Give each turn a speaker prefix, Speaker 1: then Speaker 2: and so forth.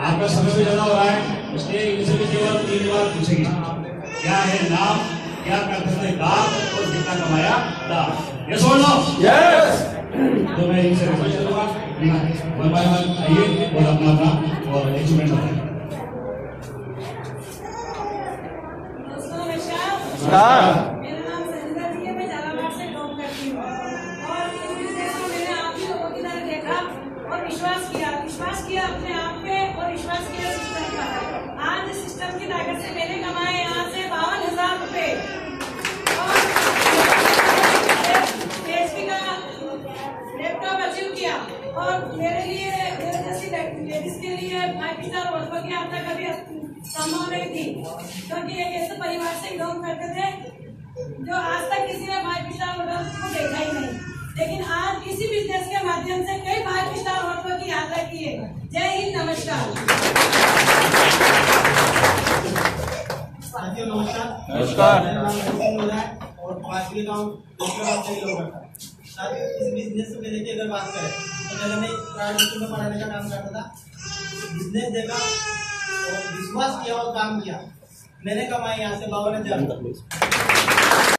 Speaker 1: आपका समय भी ज़्यादा हो रहा है इसलिए इनसे भी केवल तीन बार पूछेंगे। क्या है नाम क्या करते थे बाप और कितना कमाया दाप यस बोल लो यस तो मैं इनसे रिक्वेस्ट करूँगा वन बाय वन आइए और अपना अपना और इंस्ट्रूमेंट बताइए।
Speaker 2: दोस्तों नमस्कार। अपने आप पे और विश्वास किया सिस्टम पर आज सिस्टम की ताकत से मैंने कमाए यहाँ से बावन हज़ार रुपए। और लैपटॉप अचीव किया। और मेरे लिए लेडीज़ के लिए फाइव स्टार होटल की यात्रा कभी संभव नहीं थी। क्योंकि एक ऐसे परिवार से बिलोंग करते थे जो आज तक किसी ने स्टार होटल को देखा ही नहीं। लेकिन आज इसी बिज़नेस के माध्यम से कई होटलों की यात्रा जय हिंद नमस्कार।
Speaker 3: नमस्कार। और पांचवी गाँव साथियों इस बिज़नेस को लेके अगर बात करें तो पहले मैं प्राइवेट स्कूल में पढ़ाने का काम करता था। बिज़नेस देखा और विश्वास किया और काम किया। मैंने कमाई यहाँ से बावन हज़ार।